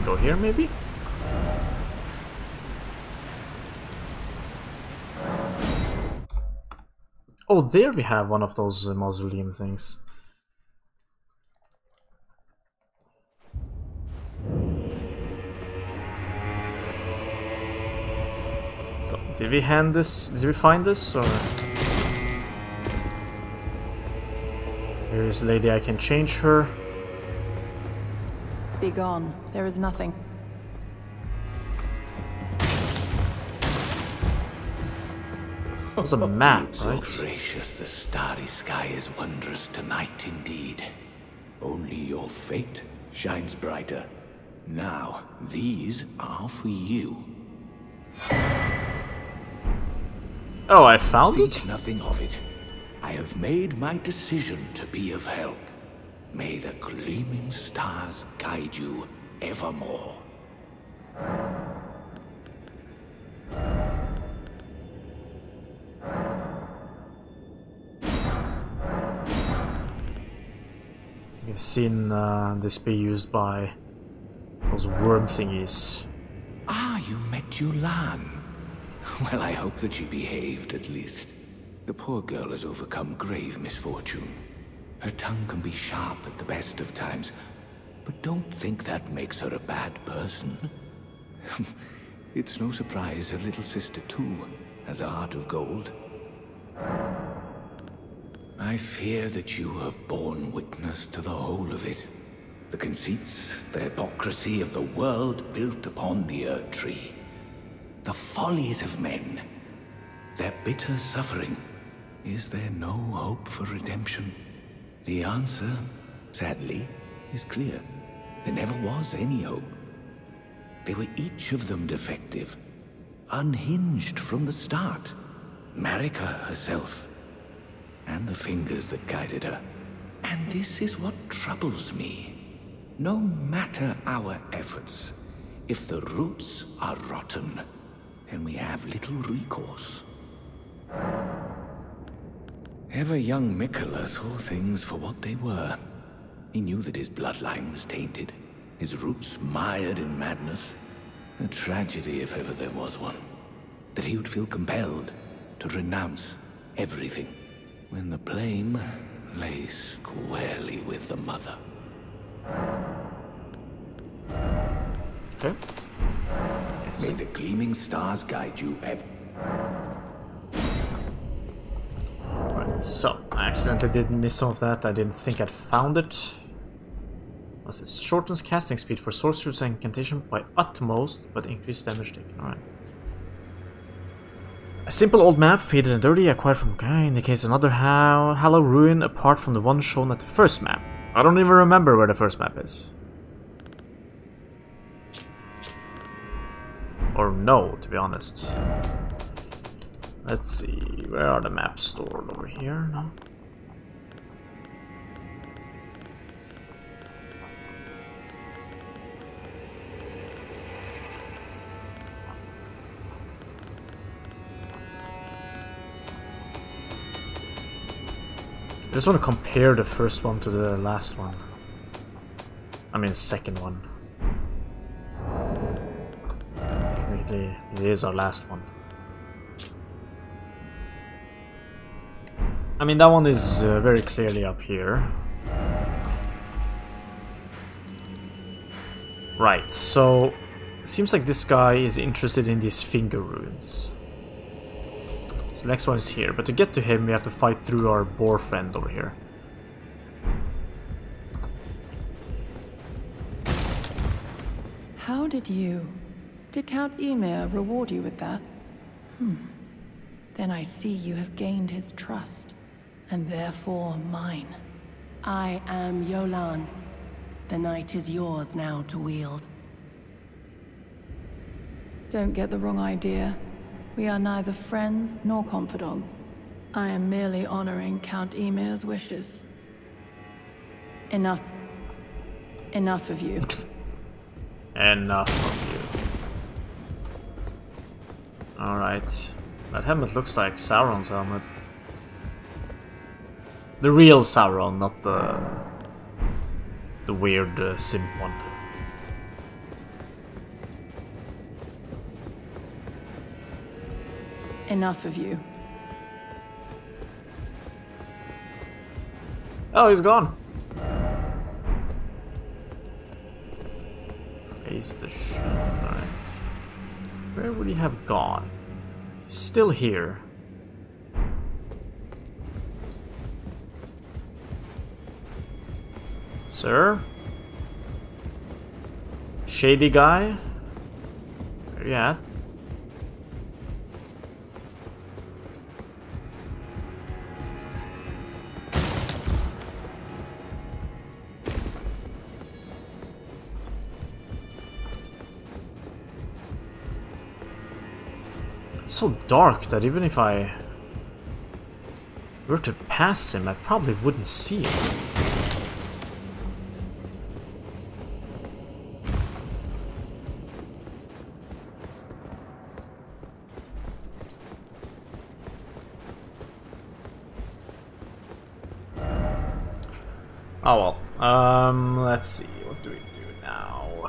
we go here, maybe? Oh, there we have one of those uh, mausoleum things. So, did we hand this? Did we find this, or? Here is lady. I can change her. Be gone. There is nothing. It was a map, So gracious, the starry sky is wondrous tonight indeed. Only your fate shines brighter. Now, these are for you. Oh, I found it? Think nothing of it. I have made my decision to be of help. May the gleaming stars guide you evermore. You've seen uh, this be used by those worm thingies. Ah, you met Jolán. Well, I hope that she behaved at least. The poor girl has overcome grave misfortune. Her tongue can be sharp at the best of times, but don't think that makes her a bad person. it's no surprise her little sister, too, has a heart of gold. I fear that you have borne witness to the whole of it. The conceits, the hypocrisy of the world built upon the Erdtree. The follies of men. Their bitter suffering. Is there no hope for redemption? The answer, sadly, is clear. There never was any hope. They were each of them defective, unhinged from the start. Marika herself, and the fingers that guided her. And this is what troubles me. No matter our efforts, if the roots are rotten, then we have little recourse. Ever young Miquella saw things for what they were. He knew that his bloodline was tainted, his roots mired in madness. A tragedy if ever there was one. That he would feel compelled to renounce everything when the blame lay squarely with the mother. Okay. May the gleaming stars guide you ever. So I accidentally did miss some of that. I didn't think I'd found it. What's this? Shortens casting speed for sorcerers and incantation by utmost, but increased damage taken. Alright. A simple old map, faded and dirty, acquired from guy, indicates another ha hollow ruin apart from the one shown at the first map. I don't even remember where the first map is. Or no, to be honest. Let's see, where are the maps stored over here? No. I just want to compare the first one to the last one. I mean, second one. Technically, it is our last one. I mean, that one is uh, very clearly up here. Right, so... Seems like this guy is interested in these finger runes. So next one is here, but to get to him we have to fight through our boar friend over here. How did you... Did Count Ymir reward you with that? Hmm. Then I see you have gained his trust, and therefore mine. I am Jolán. The night is yours now to wield. Don't get the wrong idea. We are neither friends nor confidants. I am merely honoring Count Ymir's wishes. Enough. Enough of you. Enough of you. Alright. That helmet looks like Sauron's helmet. The real Sauron, not the the weird uh, simp one. Enough of you. Oh, he's gone. Face the. Where would he have gone? He's still here. Sir? Shady guy? At? It's so dark that even if I were to pass him, I probably wouldn't see him. Oh well. Um, let's see. What do we do now?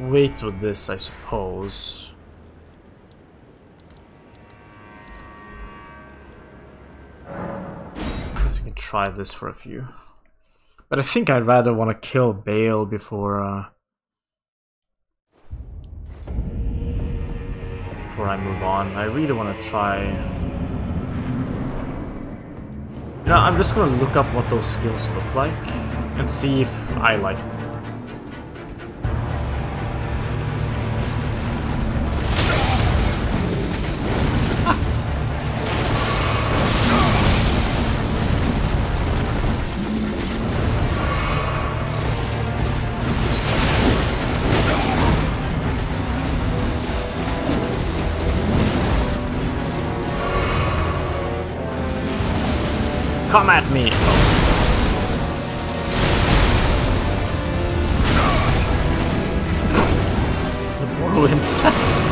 Wait with this, I suppose. I Guess we can try this for a few. But I think I'd rather want to kill Bayle before uh, before I move on. I really want to try you know, I'm just gonna look up what those skills look like and see if I like them. Come at me! the whirlwinds.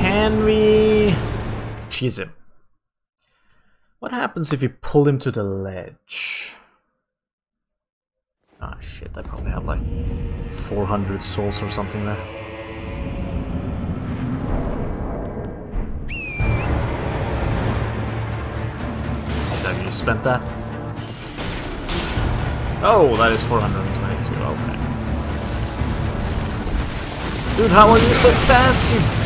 Can we... Cheese it. Happens if you pull him to the ledge? Ah shit, I probably have like 400 souls or something there. Have you spent that? Oh, that is 422, okay. Dude, how are you so fast, you...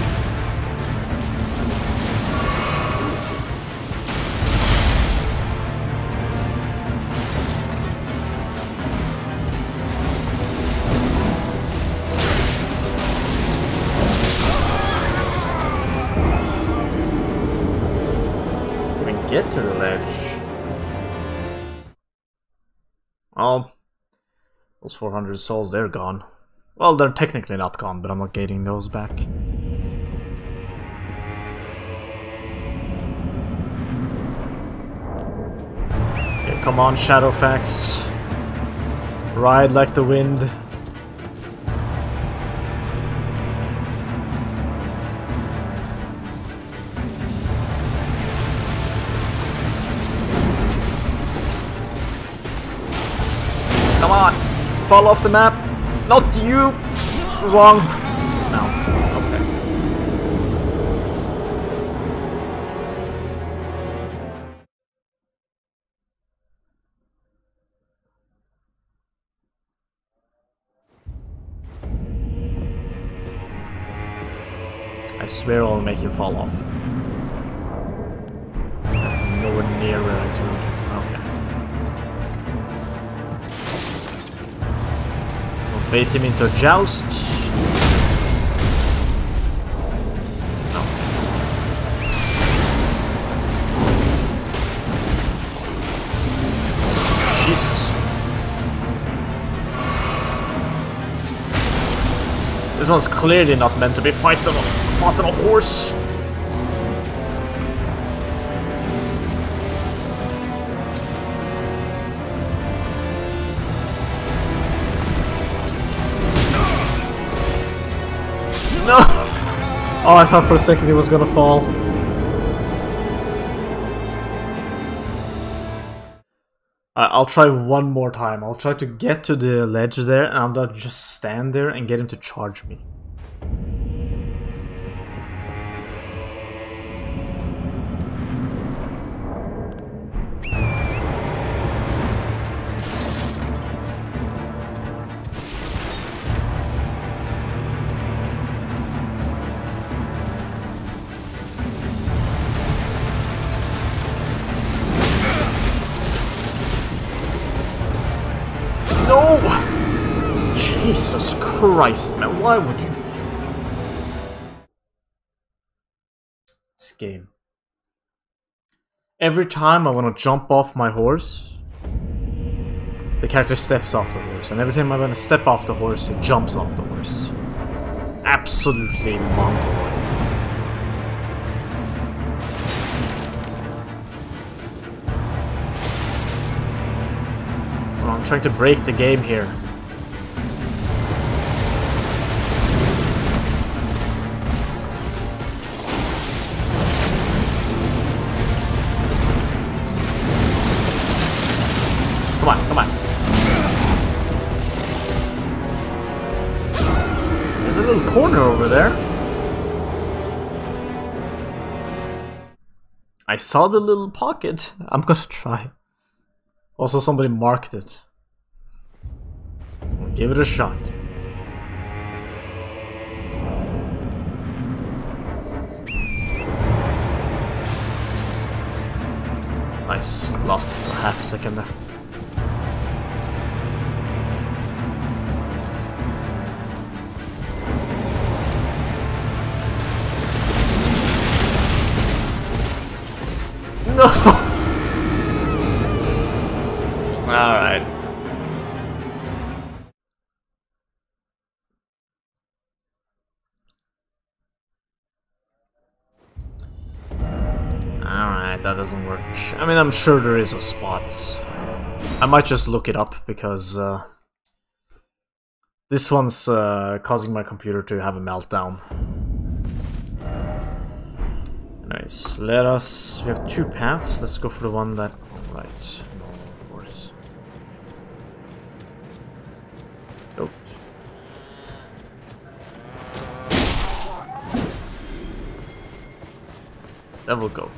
get to the ledge? Oh, those 400 souls, they're gone. Well, they're technically not gone, but I'm not getting those back. Okay, come on, Shadowfax. Ride like the wind. Come on, fall off the map. Not you. Wrong. No. Okay. I swear I'll make him fall off. That's nowhere near where I told Bait him into a joust. No. This one's clearly not meant to be fight on fought on a horse. Oh, I thought for a second he was gonna fall. I'll try one more time. I'll try to get to the ledge there and I'll just stand there and get him to charge me. Christ, man, why would you... This game. Every time I want to jump off my horse, the character steps off the horse, and every time I want to step off the horse, it jumps off the horse. Absolutely mongoloid. I'm trying to break the game here. Come on, come on. There's a little corner over there. I saw the little pocket. I'm gonna try. Also, somebody marked it. We'll give it a shot. Nice. Lost half a second there. Alright. Alright, that doesn't work. I mean, I'm sure there is a spot. I might just look it up because uh, this one's uh, causing my computer to have a meltdown. Nice. Let us. We have two paths. Let's go for the one that. Right. Of course. Goat. Devil goat.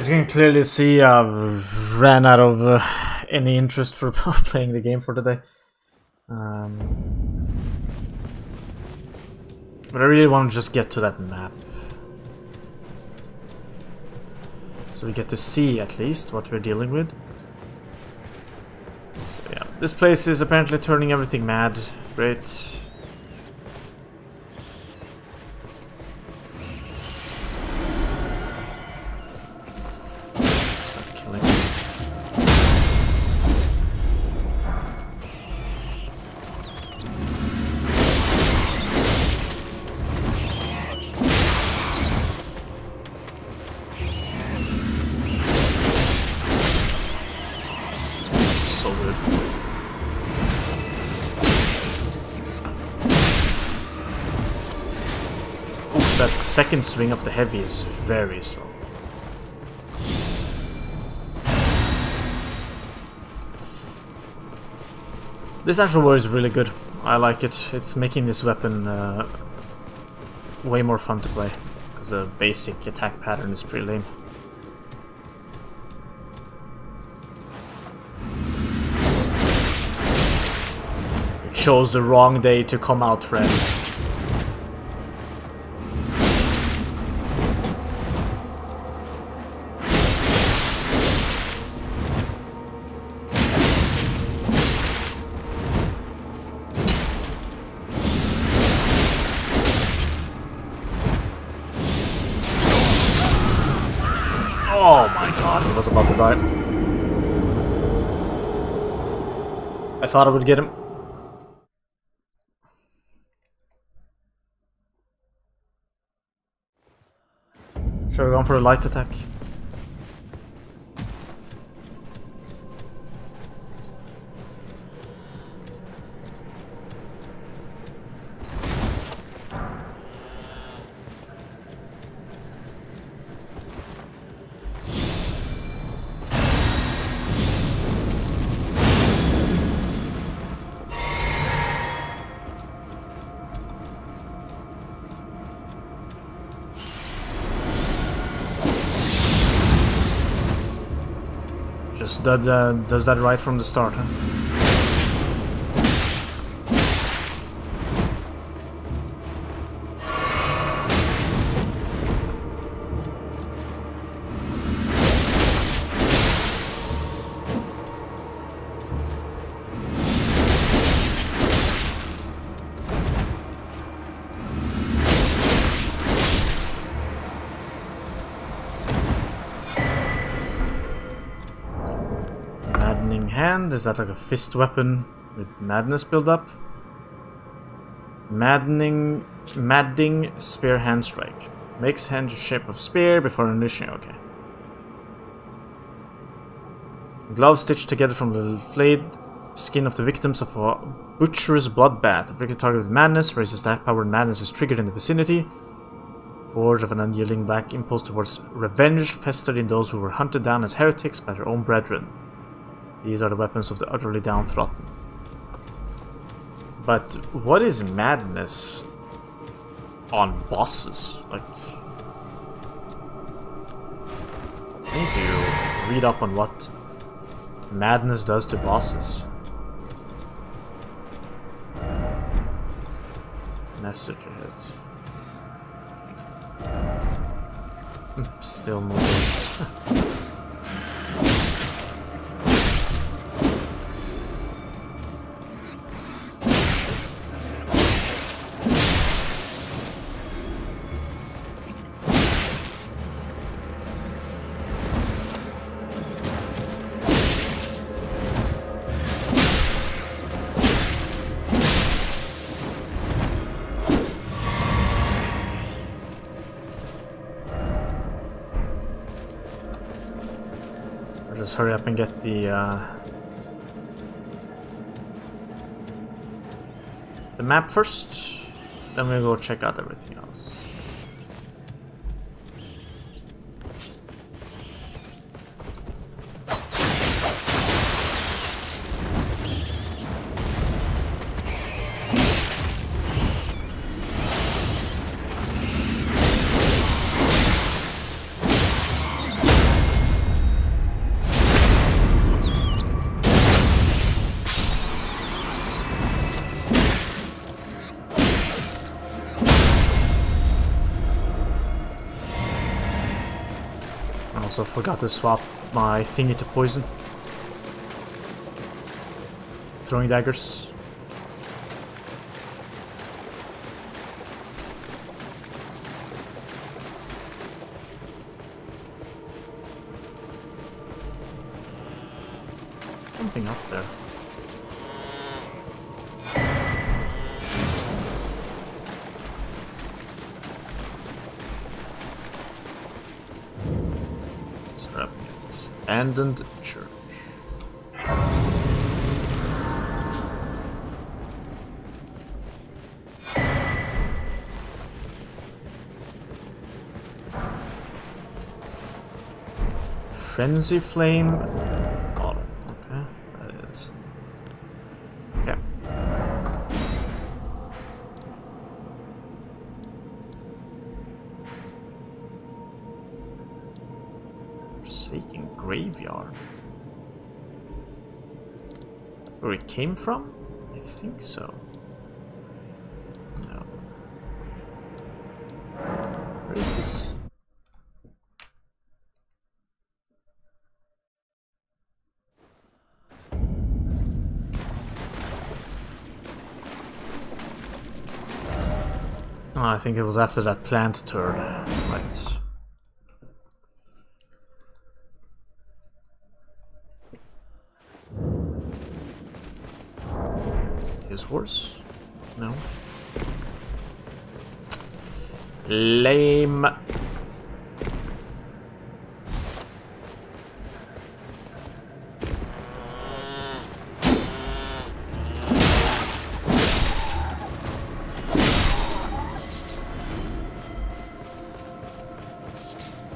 As you can clearly see, I've ran out of uh, any interest for playing the game for today. Um, but I really want to just get to that map. So we get to see at least what we're dealing with. So yeah, this place is apparently turning everything mad. Great. Second swing of the heavy is very slow. This ash of war is really good. I like it. It's making this weapon uh, way more fun to play. Because the basic attack pattern is pretty lame. Chose the wrong day to come out, friend. Thought I would get him. Should have gone for a light attack. That, uh, does that right from the start, huh? Is that like a fist weapon with madness build up? Maddening, Madding Spear Hand Strike. Makes hand shape of spear before unleashing, okay. Gloves stitched together from the flayed skin of the victims of a butcher's bloodbath. Afflicted target with madness, raises that power when madness is triggered in the vicinity. Forge of an unyielding black impulse towards revenge festered in those who were hunted down as heretics by their own brethren. These are the weapons of the utterly downtrodden. But what is madness on bosses? Like, I need to read up on what madness does to bosses. Message ahead. Still moves. hurry up and get the uh, the map first. Then we'll go check out everything else. I also forgot to swap my thingy to poison. Throwing daggers. Something up there. Abandoned church. Frenzy Flame Where it came from? I think so. No. Where is this? Oh, I think it was after that plant turd. Right. this horse? No. Lame.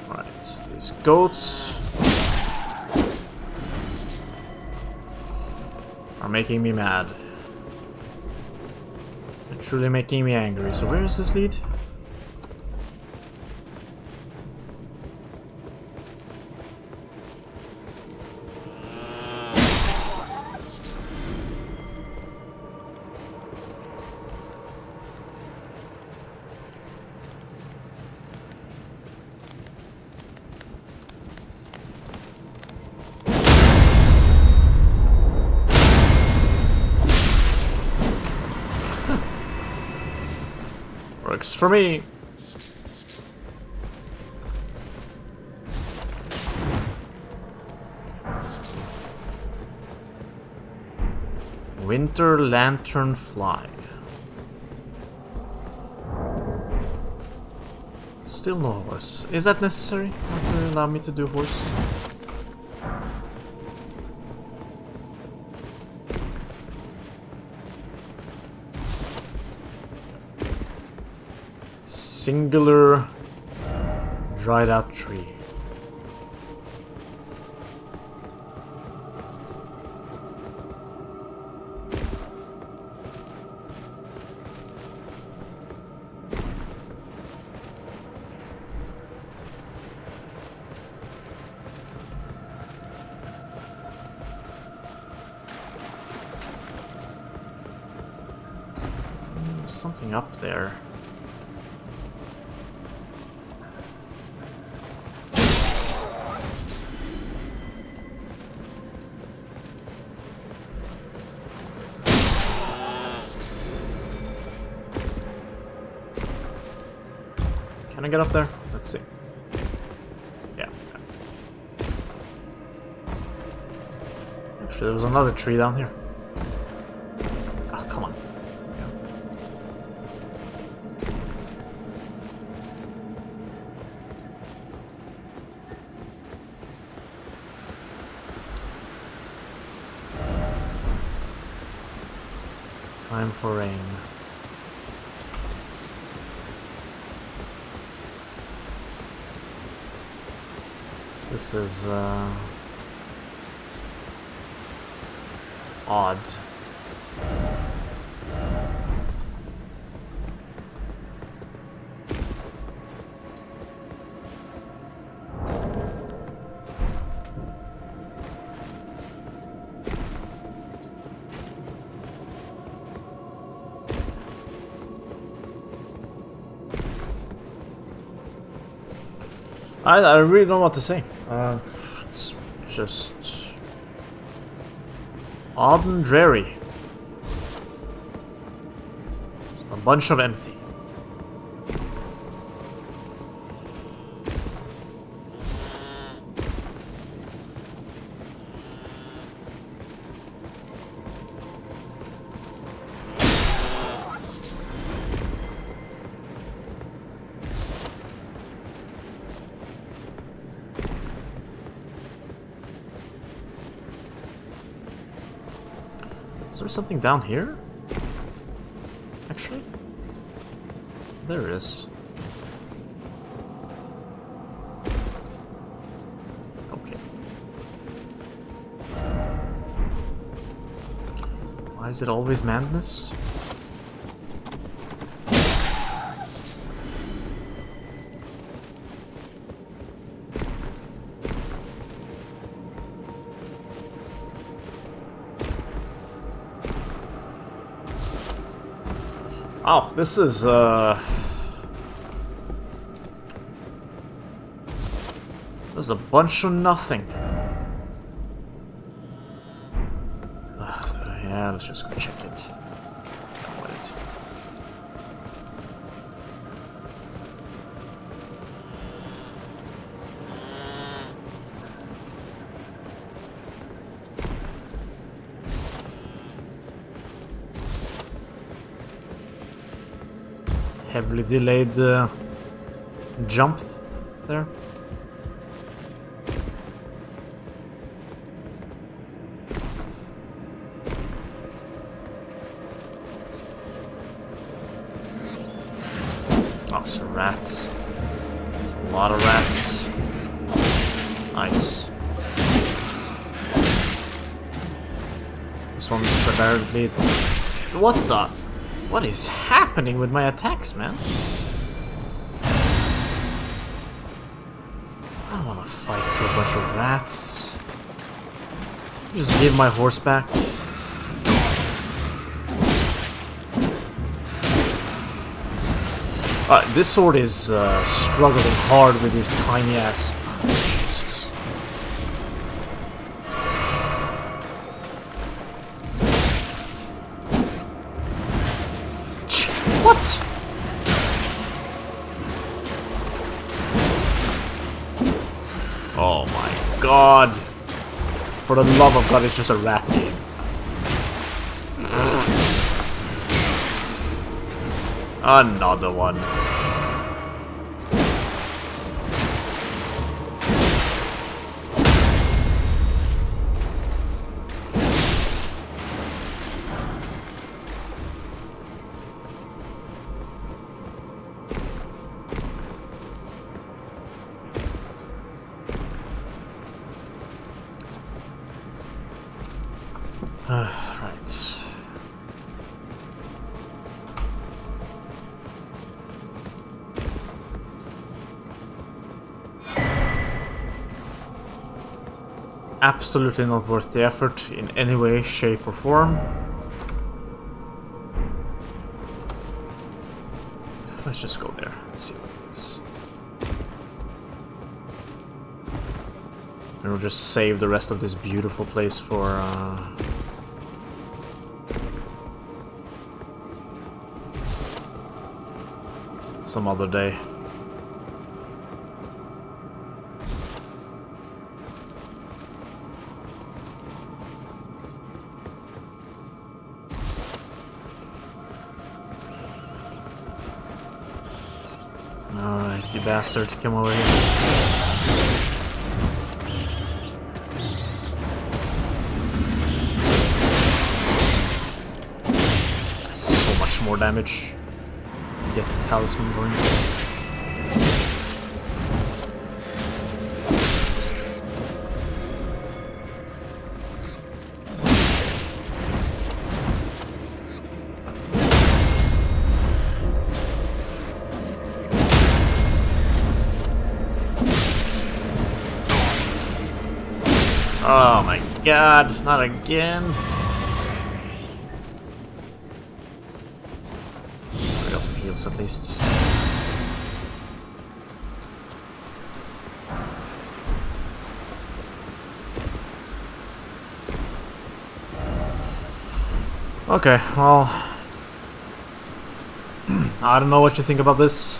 Right, these goats are making me mad. Truly making me angry. So where does this lead? For me. Winter Lantern Fly. Still no horse. Is that necessary? Not to allow me to do horse? Singular uh, dried out tree. Another tree down here. Ah, come on. Time for rain. This is uh, odd. I, I really don't know what to say. Uh, it's just and dreary. A bunch of empty. There something down here? Actually? There is. Okay. Why is it always madness? This is, uh... There's a bunch of nothing. Ugh, yeah, let's just go check it. Heavily delayed uh, jump there. Oh, some rats. A lot of rats. Nice. This one's severely... What the... What is happening with my attacks, man? I don't want to fight through a bunch of rats. Just give my horse back. Uh, this sword is uh, struggling hard with his tiny ass. God. For the love of god, it's just a rat game. Another one. Right. Absolutely not worth the effort in any way, shape or form. Let's just go there and see what it is. And we'll just save the rest of this beautiful place for... Uh, some other day. Alright, you bastard, come over here. So much more damage. Get the talisman going. Oh my god, not again. I at least. Okay, well... I don't know what you think about this.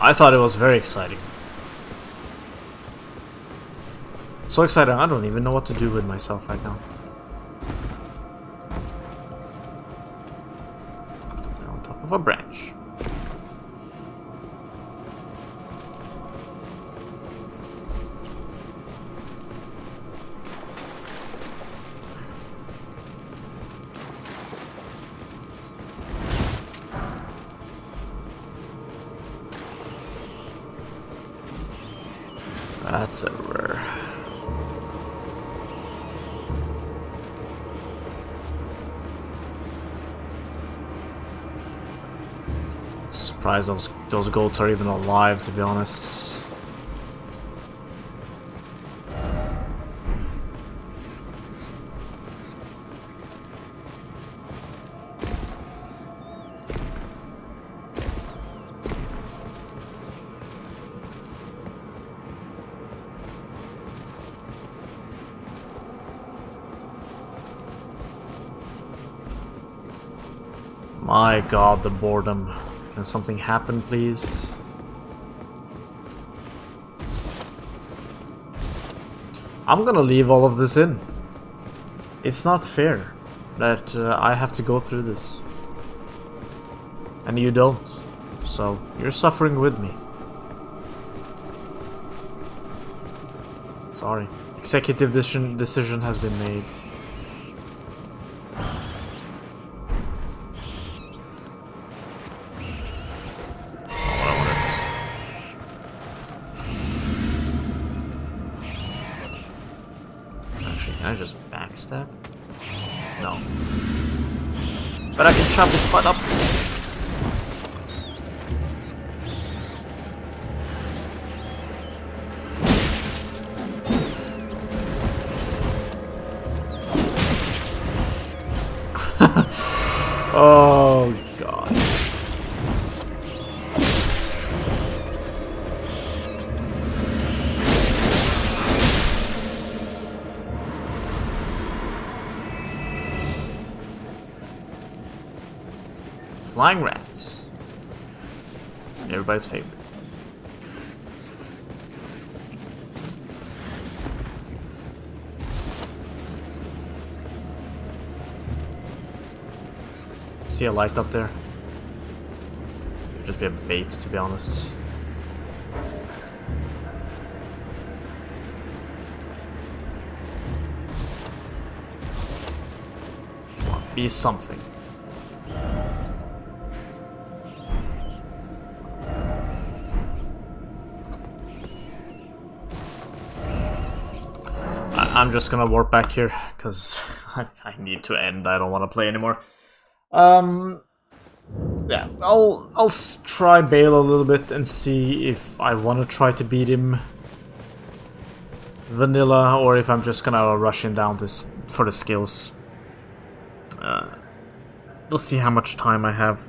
I thought it was very exciting. So excited, I don't even know what to do with myself right now. A branch. Surprised those those goats are even alive, to be honest. My god, the boredom. Can something happen, please? I'm gonna leave all of this in. It's not fair that uh, I have to go through this. And you don't. So, you're suffering with me. Sorry. Executive decision, decision has been made. Flying rats. Everybody's favorite. See a light up there? Could just be a bait, to be honest. Be something. I'm just gonna warp back here because I, I need to end. I don't want to play anymore. Um, yeah, I'll I'll try Bayle a little bit and see if I want to try to beat him vanilla or if I'm just gonna rush him down to for the skills. Uh, we'll see how much time I have.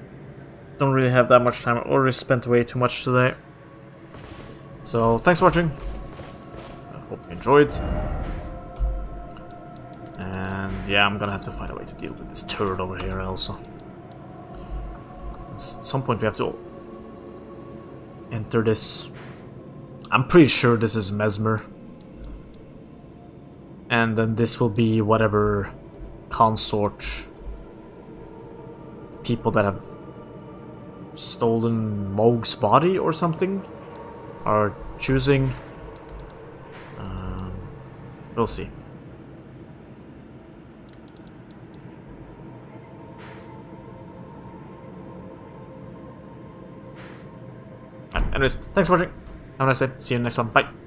Don't really have that much time. I already spent way too much today. So thanks for watching. I hope you enjoyed. Yeah, I'm gonna have to find a way to deal with this turd over here also. At some point we have to enter this. I'm pretty sure this is Messmer. And then this will be whatever consort people that have stolen Mohg's body or something are choosing. Um, we'll see. Anyways, thanks for watching. Have a nice day. See you next one. Bye.